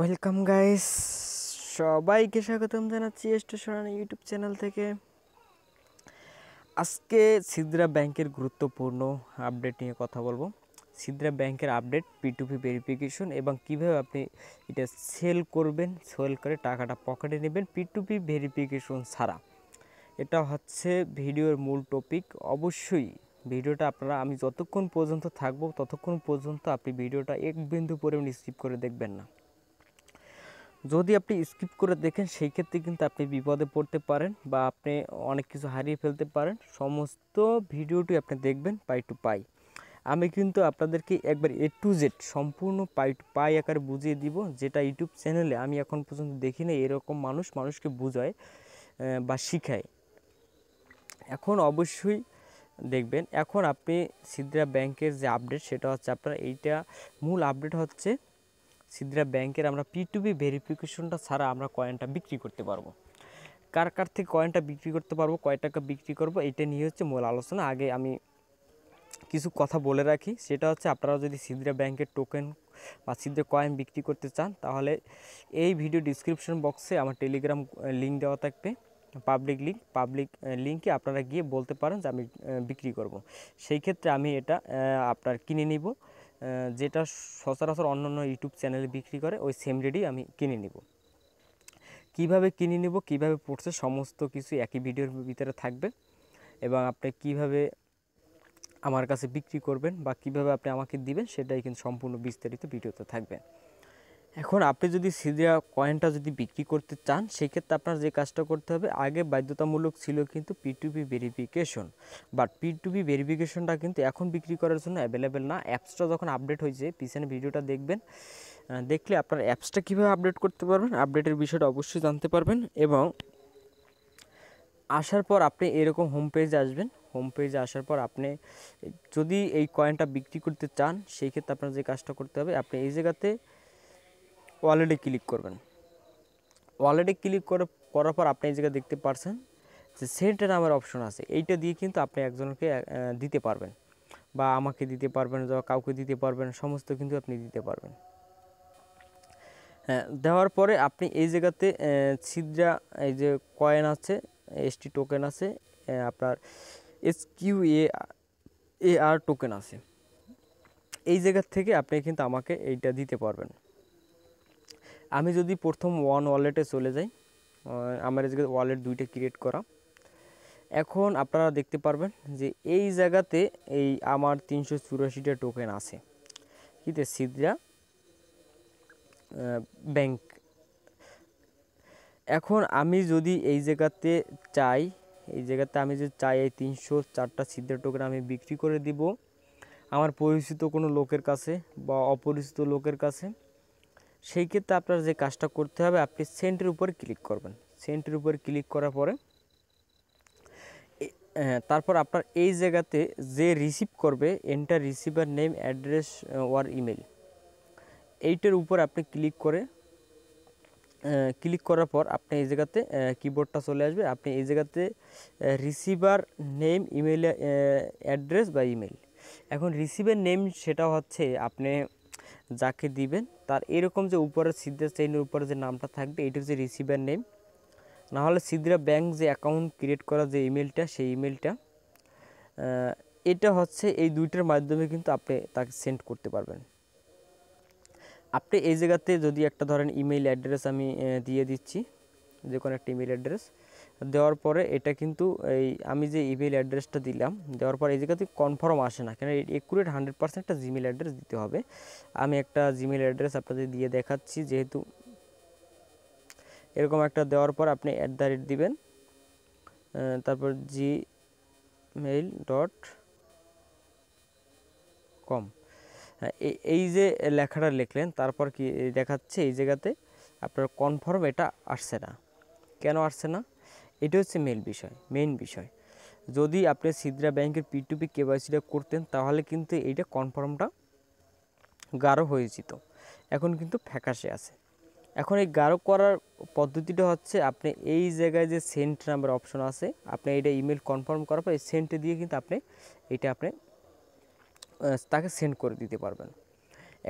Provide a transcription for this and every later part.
Welcome guys সবাইকে স্বাগতম জানাচ্ছি স্টেশন ইউটিউব চ্যানেল থেকে। আজকে সিদ্রা ব্যাংকের গুরুত্বপূর্ণ আপডেট নিয়ে কথা বলব। সিদ্রা ব্যাংকের আপডেট পিটুপি ভেরিফিকেশন এবং কীভাবে আপনি এটা সেল করবেন সেল করে টাকাটা পকেটে নেবেন পিটুপি ভেরিফিকেশন ছাড়া। এটা হচ্ছে ভিডিওর মূল টপিক অবশ্যই ভিডিওটা আপনারা, আমি যতক্ষণ পর্যন্ত থাকব ততক্ষণ পর্যন্ত আপনি ভিডিওটা এক বিন্দু পরিমাণ স্কিপ করে দেখবেন না। যদি আপনি স্কিপ করে দেখেন, সেই ক্ষেত্রে কিন্তু আপনি বিপদে পড়তে পারেন বা আপনি অনেক কিছু হারিয়ে ফেলতে পারেন। সমস্ত ভিডিওটি আপনি দেখবেন পাই টু পাই। আমি কিন্তু আপনাদেরকে একবার এ টু জেড সম্পূর্ণ পাই টু পাই আকারে বুঝিয়ে দিব, যেটা ইউটিউব চ্যানেলে আমি এখন পর্যন্ত দেখি না এরকম মানুষ মানুষকে বুঝায় বা শিখায়। এখন অবশ্যই দেখবেন, এখন আপনি সিদ্রা ব্যাংকের যে আপডেট, সেটা হচ্ছে আপনার এইটা মূল আপডেট হচ্ছে সিদ্রা ব্যাংকের আমরা পি টু বি ভেরিফিকেশনটা ছাড়া আমরা কয়েনটা বিক্রি করতে পারব। কার কার থেকে কয়েনটা বিক্রি করতে পারব, কয় টাকা বিক্রি করব, এটা নিয়ে হচ্ছে মূল আলোচনা। আগে আমি কিছু কথা বলে রাখি, সেটা হচ্ছে আপনারা যদি সিদ্রা ব্যাংকের টোকেন বা সিদ্রা কয়েন বিক্রি করতে চান, তাহলে এই ভিডিও ডিসক্রিপশন বক্সে আমার টেলিগ্রাম লিঙ্ক দেওয়া থাকবে। পাবলিক লিঙ্ক পাবলিক লিঙ্কে আপনারা গিয়ে বলতে পারেন যে আমি বিক্রি করব। সেই ক্ষেত্রে আমি এটা আপনার কিনে নিব। যেটা সচরাচর অন্য অন্য ইউটিউব চ্যানেলে বিক্রি করে, ওই সেম রেডি আমি কিনে নিব। কীভাবে কিনে নিব, কীভাবে পড়ছে, সমস্ত কিছু একই ভিডিওর ভিতরে থাকবে এবং আপনি কীভাবে আমার কাছে বিক্রি করবেন বা কীভাবে আপনি আমাকে দিবেন, সেটাই কিন্তু সম্পূর্ণ বিস্তারিত ভিডিওতে থাকবে। এখন আপনি যদি সিরিয়া কয়েনটা যদি বিক্রি করতে চান, সেক্ষেত্রে আপনার যে কাজটা করতে হবে, আগে বাধ্যতামূলক ছিল কিন্তু P to P verification but P to P ভেরিফিকেশনটা কিন্তু এখন বিক্রি করার জন্য অ্যাভেলেবেল না। অ্যাপসটা যখন আপডেট হয়েছে, পিছনে ভিডিওটা দেখবেন। দেখলে আপনার অ্যাপসটা কীভাবে আপডেট করতে পারবেন আপডেটের বিষয়টা অবশ্যই জানতে পারবেন এবং আসার পর আপনি এরকম হোম পেজে আসবেন। হোম পেজে আসার পর আপনি যদি এই কয়েনটা বিক্রি করতে চান সেই ক্ষেত্রে আপনার যে কাজটা করতে হবে, আপনি এই জায়গাতে ওয়ালেটে ক্লিক করবেন। ওয়ালেটে ক্লিক করে, করার পর আপনি এই জায়গায় দেখতে পারছেন যে সেন্ট নামের অপশন আছে। এইটা দিয়ে কিন্তু আপনি একজনকে দিতে পারবেন বা আমাকে দিতে পারবেন বা কাউকে দিতে পারবেন, সমস্ত কিন্তু আপনি দিতে পারবেন। হ্যাঁ দেওয়ার পরে আপনি এই জায়গাতে ছিদ্রা, এই যে কয়েন আছে এসটি টোকেন আছে আপনার S Q A A R token আছে। এই জায়গার থেকে আপনি কিন্তু আমাকে এইটা দিতে পারবেন। আমি যদি প্রথম ওয়ান ওয়ালেটে চলে যাই আমার এই জায়গায় ওয়ালেট দুইটা ক্রিয়েট করা। এখন আপনারা দেখতে পারবেন যে এই জায়গাতে এই আমার তিনশো চুরাশিটা টোকেন আছে। কিতে সিদ্রা ব্যাংক এখন আমি যদি এই জায়গাতে চাই, এই জায়গাতে আমি যে চাই, এই তিনশো চারটা সিদ্রা টোকেন আমি বিক্রি করে দিব, আমার পরিচিত কোনো লোকের কাছে বা অপরিচিত লোকের কাছে সেই ক্ষেত্রে আপনার যে কাজটা করতে হবে, আপনি সেন্টের উপর ক্লিক করবেন। সেন্টের উপর ক্লিক করার পরে তারপর আপনার এই জায়গাতে যে রিসিভ করবে enter receiver name address or email এইটার উপর আপনি ক্লিক করে ক্লিক করার পর আপনি এই জায়গাতে কিবোর্ডটা চলে আসবে। আপনি এই জায়গাতে রিসিভার নেম ইমেল অ্যাড্রেস বা ইমেল এখন রিসিভার নেম সেটা হচ্ছে আপনি যাকে দিবেন তার এরকম যে উপরে সিদ্ধা চেইনের উপরে যে নামটা থাকবে এটা হচ্ছে রিসিভার নেম না হলে সিদ্রা ব্যাংক যে অ্যাকাউন্ট ক্রিয়েট করা যে ইমেলটা সেই ইমেলটা এটা হচ্ছে এই দুইটার মাধ্যমে কিন্তু আপনি তাকে সেন্ড করতে পারবেন। আপনি এই জায়গাতে যদি একটা ধরেন ইমেল অ্যাড্রেস আমি দিয়ে দিচ্ছি যে কোনো একটা ইমেল অ্যাড্রেস দেওয়ার পরে এটা কিন্তু এই আমি যে ইমেল অ্যাড্রেসটা দিলাম, দেওয়ার পর এই জায়গাতে কনফার্ম আসে না। কেন একুরেট হান্ড্রেড পার্সেন্ট একটা জিমেল অ্যাড্রেস দিতে হবে। আমি একটা জিমেল অ্যাড্রেস আপনাদের দিয়ে দেখাচ্ছি, যেহেতু এরকম একটা দেওয়ার পর আপনি অ্যাট দ্য রেট দিবেন। তারপর জি মেইল ডট কম এই যে লেখাটা লিখলেন, তারপর কি দেখাচ্ছে এই জায়গাতে আপনার কনফার্ম এটা আসছে না। কেন আসছে না? এটা হচ্ছে মেন বিষয় মেইন বিষয়। যদি আপনি সিদ্রা ব্যাংকের পি টু পি কেওয়াইসিটা করতেন, তাহলে কিন্তু এইটা কনফার্মটা গাঢ় হয়ে যেত। এখন কিন্তু ফ্যাকাশে আছে। এখন এই গাঢ় করার পদ্ধতিটা হচ্ছে, আপনি এই জায়গায় যে সেন্ট নাম্বার অপশন আছে, আপনি এটা ইমেল কনফার্ম করার পর, এই সেন্টে দিয়ে কিন্তু আপনি এটা আপনি তাকে সেন্ড করে দিতে পারবেন।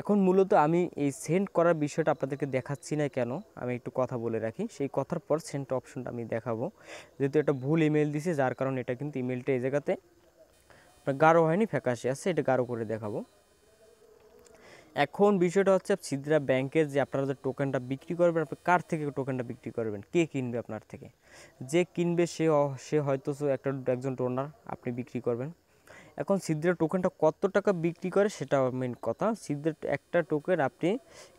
এখন মূলত আমি এই সেন্ড করার বিষয়টা আপনাদেরকে দেখাচ্ছি না কেন, আমি একটু কথা বলে রাখি। সেই কথার পর সেন্ড অপশনটা আমি দেখাবো। যেহেতু এটা ভুল ইমেল দিছে, যার কারণে এটা কিন্তু ইমেলটা এই জায়গাতে আপনার গাঢ় হয়নি, ফ্যাকাশে আছে, এটা গাঢ় করে দেখাবো। এখন বিষয়টা হচ্ছে সিদ্রা ব্যাংকের যে আপনারা যে টোকেনটা বিক্রি করবেন, আপনি কার থেকে টোকেনটা বিক্রি করবেন? কে কিনবে আপনার থেকে? যে কিনবে, সে সে হয়তো একটা, একজন ডোনার আপনি বিক্রি করবেন। এখন সিদ্রা টোকেনটা কত টাকা বিক্রি করে সেটা মেন কথা। সিদ্রা একটা টোকেন আপনি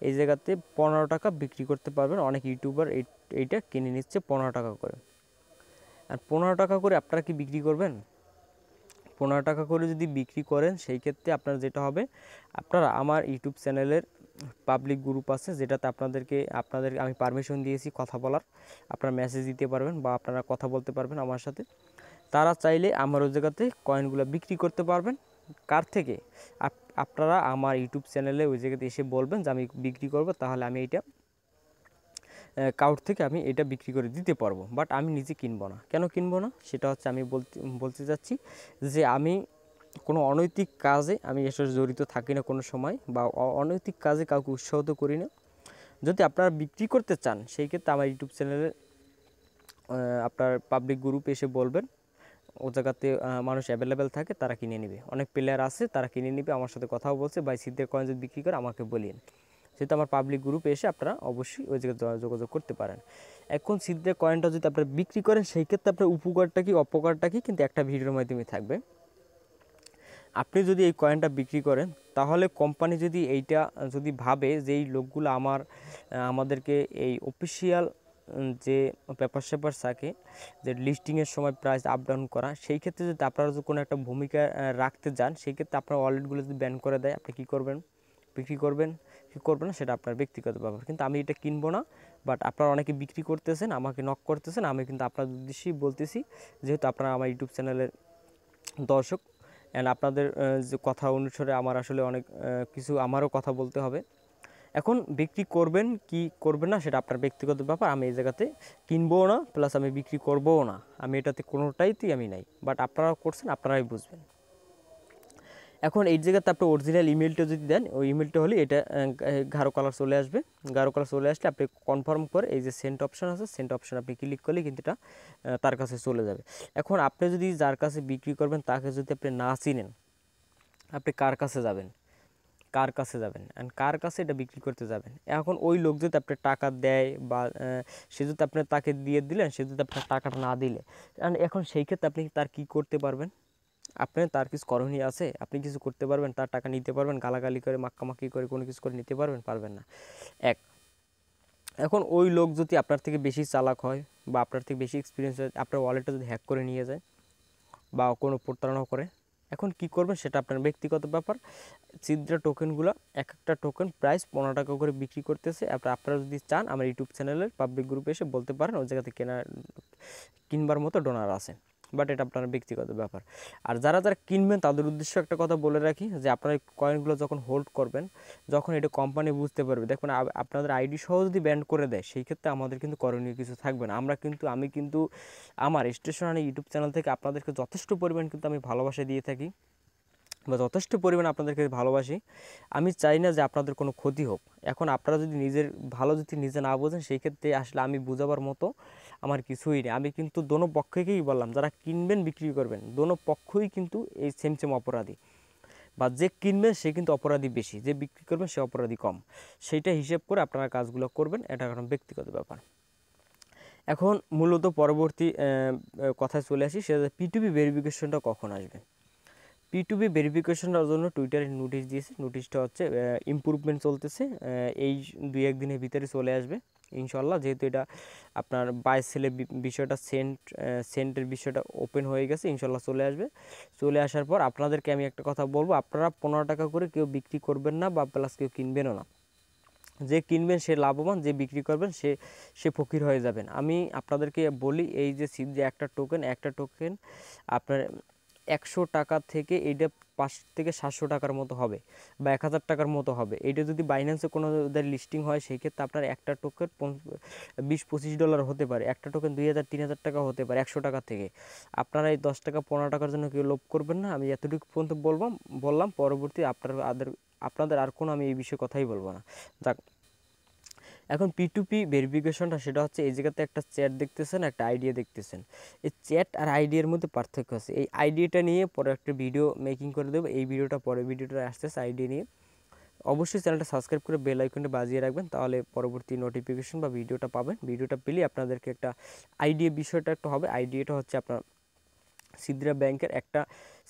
এই জায়গাতে পনেরো টাকা বিক্রি করতে পারবেন। অনেক ইউটিউবার এই, এইটা কিনে নিচ্ছে পনেরো টাকা করে। আর পনেরো টাকা করে আপনারা কি বিক্রি করবেন? পনেরো টাকা করে যদি বিক্রি করেন, সেই ক্ষেত্রে আপনার যেটা হবে, আপনারা আমার ইউটিউব চ্যানেলের পাবলিক গ্রুপ আছে, যেটাতে আপনাদেরকে, আপনাদের আমি পারমিশন দিয়েছি কথা বলার। আপনারা মেসেজ দিতে পারবেন বা আপনারা কথা বলতে পারবেন আমার সাথে। তারা চাইলে আমার ওই জায়গাতে কয়েনগুলো বিক্রি করতে পারবেন। কার থেকে? আপনারা আমার ইউটিউব চ্যানেলে ওই জায়গাতে এসে বলবেন যে আমি বিক্রি করব, তাহলে আমি এইটা কাউট থেকে আমি এটা বিক্রি করে দিতে পারব। বাট আমি নিজে কিনবো না। কেন কিনবো না? সেটা হচ্ছে আমি বলতে বলতে চাচ্ছি যে আমি কোনো অনৈতিক কাজে আমি এসব জড়িত থাকি না কোনো সময় বা অনৈতিক কাজে কাউকে উৎসাহিত করি না। যদি আপনারা বিক্রি করতে চান, সেই ক্ষেত্রে আমার ইউটিউব চ্যানেলে আপনার পাবলিক গ্রুপে এসে বলবেন। ও জায়গাতে মানুষ অ্যাভেলেবেল থাকে, তারা কিনে নেবে। অনেক প্লেয়ার আছে, তারা কিনে নেবে, আমার সাথে কথাও বলছে, ভাই, সিদ্ধের কয়েন যদি বিক্রি করে, আমাকে বলিন সেহেতু আমার পাবলিক গ্রুপে এসে আপনারা অবশ্যই ওই জায়গায় যোগাযোগ করতে পারেন। এখন সিদ্ধের কয়েনটা যদি আপনারা বিক্রি করেন, সেই ক্ষেত্রে আপনার উপকারটা কি, অপকারটা কি, কিন্তু একটা ভিডিওর মাধ্যমে থাকবে। আপনি যদি এই কয়েনটা বিক্রি করেন, তাহলে কোম্পানি যদি এইটা, যদি ভাবে যে এই লোকগুলো আমার আমাদেরকে এই অফিসিয়াল যে পেপার সেপার থাকে, যে লিস্টিংয়ের সময় প্রাইস আপ ডাউন করা, সেই ক্ষেত্রে যদি আপনারা যদি কোনো একটা ভূমিকা রাখতে যান, সেই ক্ষেত্রে আপনার ওয়ালেটগুলো যদি ব্যান করে দেয়, আপনি কী করবেন? বিক্রি করবেন? কি করবেন সেটা আপনার ব্যক্তিগত ব্যাপার। কিন্তু আমি এটা কিনবো না বাট আপনারা অনেকে বিক্রি করতেছেন, আমাকে নক করতেছেন, আমি কিন্তু আপনার উদ্দেশ্যেই বলতেছি, যেহেতু আপনারা আমার ইউটিউব চ্যানেলের দর্শক অ্যান্ড আপনাদের যে কথা অনুসারে আমার আসলে অনেক কিছু আমারও কথা বলতে হবে। এখন বিক্রি করবেন কি করবেন না সেটা আপনার ব্যক্তিগত ব্যাপার, আমি এই জায়গাতে কিনবও না প্লাস আমি বিক্রি করবও না। আমি এটাতে কোনোটাইতেই আমি নাই বাট আপনারা করছেন, আপনারাই বুঝবেন। এখন এই জায়গাতে আপনি অরিজিনাল ইমেলটা যদি দেন, ওই ইমেলটা হলে এটা গাঢ় কালার চলে আসবে। গাঢ় কালার চলে আসলে আপনি কনফার্ম করে এই যে সেন্ট অপশন আছে সেন্ট অপশান আপনি ক্লিক করলে কিন্তু এটা তার কাছে চলে যাবে। এখন আপনি যদি যার কাছে বিক্রি করবেন, তাকে যদি আপনি না চিনেন, আপনি কার কাছে যাবেন? কার কাছে যাবেন অ্যান্ড কার কাছে এটা বিক্রি করতে যাবেন? এখন ওই লোক যদি আপনার টাকা দেয় বা সে যদি আপনি তাকে দিয়ে দিলেন, সে যদি আপনার টাকাটা না দিলে, and এখন সেই ক্ষেত্রে আপনি তার কি করতে পারবেন? আপনার তার কিছু করণীয় আছে, আপনি কিছু করতে পারবেন, তার টাকা নিতে পারবেন, গালাগালি করে, মাক্কামাক্কি করে কোনো কিছু করে নিতে পারবেন পারবেন না। এক, এখন ওই লোক যদি আপনার থেকে বেশি চালাক হয় বা আপনার থেকে বেশি এক্সপিরিয়েন্স হয়, আপনার ওয়ালেটটা যদি হ্যাক করে নিয়ে যায় বা কোনো প্রতারণা করে এখন কি করবেন সেটা আপনার ব্যক্তিগত ব্যাপার। চিদ্রা টোকেনগুলো এক একটা টোকেন প্রাইস পনেরো টাকা করে বিক্রি করতেছে। আপনার আপনারা যদি চান, আমার ইউটিউব চ্যানেলের পাবলিক গ্রুপে এসে বলতে পারেন, ওই জায়গাতে কেনা কিনবার মতো ডোনার আছে। বাট এটা আপনার ব্যক্তিগত ব্যাপার। আর যারা যারা কিনবেন, তাদের উদ্দেশ্য একটা কথা বলে রাখি যে আপনার কয়েনগুলো যখন হোল্ড করবেন, যখন এটা কোম্পানি বুঝতে পারবে। দেখুন আপনাদের আইডি সহ যদি ব্যান্ড করে দেয়, সেই ক্ষেত্রে আমাদের কিন্তু করণীয় কিছু থাকবে না। আমরা কিন্তু, আমি কিন্তু আমার স্টেশনারি ইউটিউব চ্যানেল থেকে আপনাদেরকে যথেষ্ট পরিমাণ কিন্তু আমি ভালোবাসা দিয়ে থাকি। বা যথেষ্ট পরিমাণ আপনাদেরকে ভালোবাসি। আমি চাই না যে আপনাদের কোনো ক্ষতি হোক। এখন আপনারা যদি নিজের, ভালো যদি নিজে না বোঝেন, সেই ক্ষেত্রে আসলে আমি বোঝাবার মতো আমার কিছুই নেই। আমি কিন্তু দোনো পক্ষকেই বললাম, যারা কিনবেন বিক্রি করবেন, দোনো পক্ষই কিন্তু এই সেম সেম অপরাধী। বা যে কিনবেন সে কিন্তু অপরাধী বেশি। যে বিক্রি করবেন সে অপরাধী কম। সেইটা হিসেব করে আপনারা কাজগুলো করবেন, এটা এখন ব্যক্তিগত ব্যাপার। এখন মূলত পরবর্তী কথায় চলে আসি, সেটা পিটুপি ভেরিফিকেশনটা কখন আসবে? পিটুপি ভেরিফিকেশনের জন্য টুইটারে নোটিশ দিয়েছে। নোটিশটা হচ্ছে ইমপ্রুভমেন্ট চলতেছে। এই দুই এক দিনের ভিতরে চলে আসবে, ইনশাল্লাহ। যেহেতু এটা আপনার বাই সেলে বিষয়টা সেন্ট সেন্টের বিষয়টা ওপেন হয়ে গেছে, ইনশাল্লাহ চলে আসবে। চলে আসার পর আপনাদেরকে আমি একটা কথা বলব, আপনারা পনেরো টাকা করে কেউ বিক্রি করবেন না বা প্লাস কেউ কিনবেনও না। যে কিনবেন সে লাভবান, যে বিক্রি করবেন সে সে ফকির হয়ে যাবেন। আমি আপনাদেরকে বলি, এই যে সিপ যে একটা টোকেন একটা টোকেন আপনার একশো টাকা থেকে এইটা পাঁচ থেকে সাতশো টাকার মতো হবে বা এক হাজার টাকার মতো হবে। এটা যদি বাইন্যান্সে কোনো লিস্টিং হয় সেই ক্ষেত্রে আপনার একটা টোকেন বিশ পঁচিশ ডলার হতে পারে। একটা টোকেন দুই হাজার, তিন হাজার টাকা হতে পারে একশো টাকা থেকে। আপনারা এই দশ টাকা, পনেরো টাকার জন্য কেউ লোভ করবেন না। আমি এতটুকু পর্যন্ত বলবাম, বললাম। পরবর্তী আপনার আদের, আপনাদের আর কোনো আমি এই বিষয়ে কথাই বলব না। যাক এখন পি টু পি ভেরিফিকেশনটা সেটা হচ্ছে এই জায়গাতে একটা চ্যাট দেখতেছেন, একটা আইডিয়া দেখতেছেন। এই চ্যাট আর আইডিয়ার মধ্যে পার্থক্য আছে। এই আইডিয়াটা নিয়ে পরে একটা ভিডিও মেকিং করে দেবো। এই ভিডিওটা পরে ভিডিওটা আসতেছে আইডিয়া নিয়ে। অবশ্যই চ্যানেলটা সাবস্ক্রাইব করে বেল আইকনটা বাজিয়ে রাখবেন, তাহলে পরবর্তী নোটিফিকেশন বা ভিডিওটা পাবেন। ভিডিওটা পেলে আপনাদেরকে একটা আইডিয়া বিষয়টা একটু হবে। আইডিয়াটা হচ্ছে আপনার সিদ্রা ব্যাংকের একটা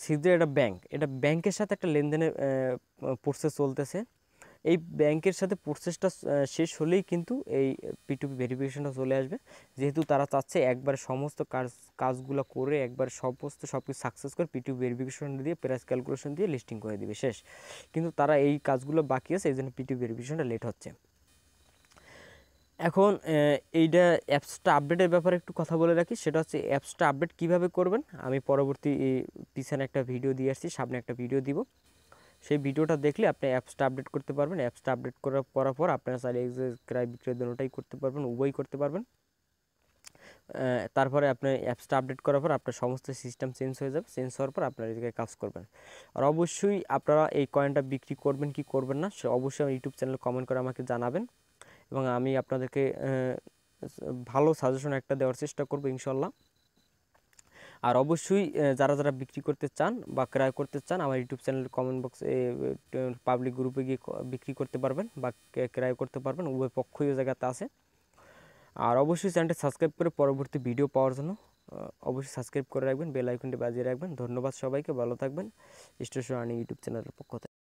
সিদ্রা একটা ব্যাংক এটা ব্যাংকের সাথে একটা লেনদেনের প্রসেস চলতেছে। এই ব্যাংকের সাথে প্রসেসটা শেষ হলেই কিন্তু এই পিটুপি ভেরিফিকেশনটা চলে আসবে। যেহেতু তারা চাচ্ছে একবার সমস্ত কাজ, কাজগুলো করে একবার সমস্ত সব কিছু সাকসেস করে পিটুপি ভেরিফিকেশন দিয়ে প্রাইস ক্যালকুলেশন দিয়ে লিস্টিং করে দিবে, শেষ। কিন্তু তারা এই কাজগুলো বাকি আছে, এই জন্য পিটুপি ভেরিফিকেশনটা লেট হচ্ছে। এখন এইটা অ্যাপসটা আপডেটের ব্যাপারে একটু কথা বলে রাখি। সেটা হচ্ছে অ্যাপসটা আপডেট কীভাবে করবেন? আমি পরবর্তী পিছনে একটা ভিডিও দিয়ে আসছি, সামনে একটা ভিডিও দিব। সেই ভিডিওটা দেখলে আপনি অ্যাপসটা আপডেট করতে পারবেন। অ্যাপসটা আপডেট করার করার পর আপনারা চাইলে ক্রয় বিক্রয় দুটোটাই করতে পারবেন, উভয়ই করতে পারবেন। তারপরে আপনি অ্যাপসটা আপডেট করার পর আপনার সমস্ত সিস্টেম চেঞ্জ হয়ে যাবে, চেঞ্জ হওয়ার পর আপনারা এদিকে কাজ করবেন। আর অবশ্যই আপনারা এই কয়েনটা বিক্রি করবেন কি করবেন না, সে অবশ্যই আমার ইউটিউব চ্যানেলে কমেন্ট করে আমাকে জানাবেন। এবং আমি আপনাদেরকে ভালো সাজেশন একটা দেওয়ার চেষ্টা করব ইনশাল্লাহ আর অবশ্যই যারা যারা বিক্রি করতে চান বা ক্রয় করতে চান, আমার ইউটিউব চ্যানেল কমেন্ট বক্সে পাবলিক গ্রুপে গিয়ে বিক্রি করতে পারবেন বা ক্রয় করতে পারবেন। উভয় পক্ষই জায়গাতে আছে। আর অবশ্যই চ্যানেলটি সাবস্ক্রাইব করে পরবর্তী ভিডিও পাওয়ার জন্য অবশ্যই সাবস্ক্রাইব করে রাখবেন বেল আইকনটি বাজিয়ে রাখবেন। ধন্যবাদ সবাইকে, ভালো থাকবেন। স্টেশন আর্নিং ইউটিউব চ্যানেলের পক্ষ থেকে।